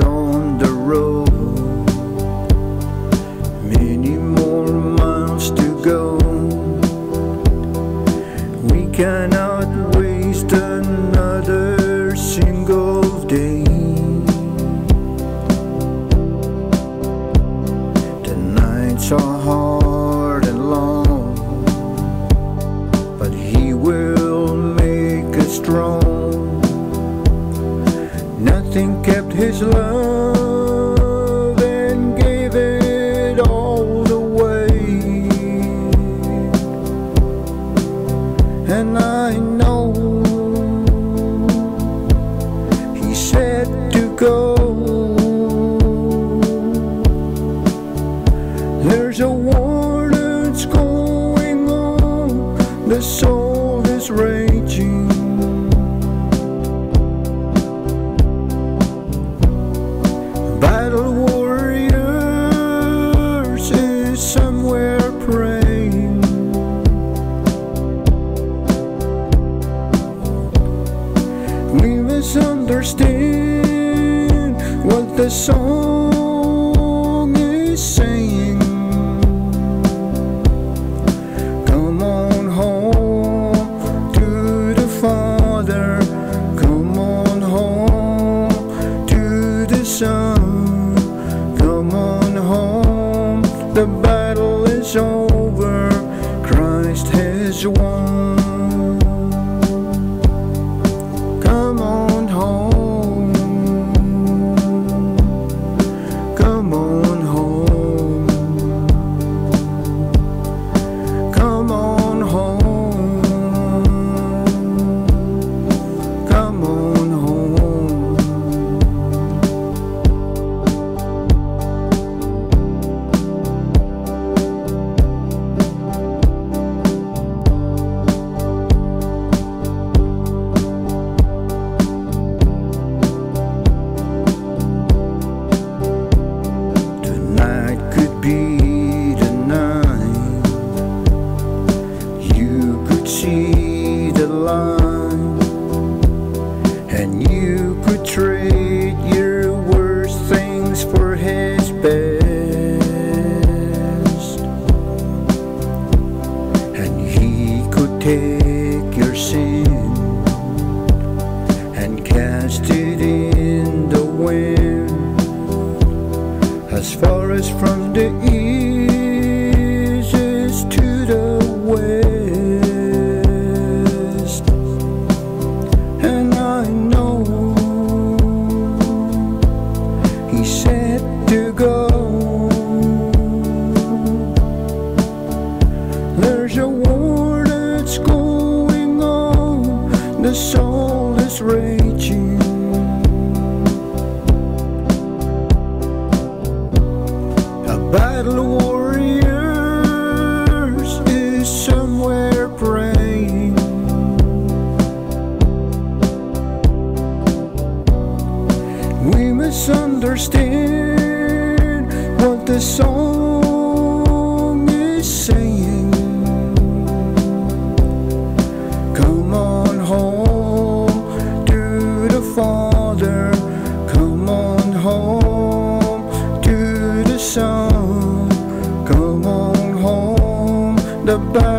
on the road. Many more miles to go. We cannot waste another single day. The nights are hard and long But he will make us strong. Nothing kept His love and gave it all away. And I know He said to go. There's a war that's going on, the soul is raging. Misunderstand what the song is saying. Come on home to the Father. Come on home to the Son. Come on home. The battle is over. Christ has won. Your sin and cast it in the wind. As far as from the east the soul is raging. A battle warriors is somewhere praying. We misunderstand what the soul about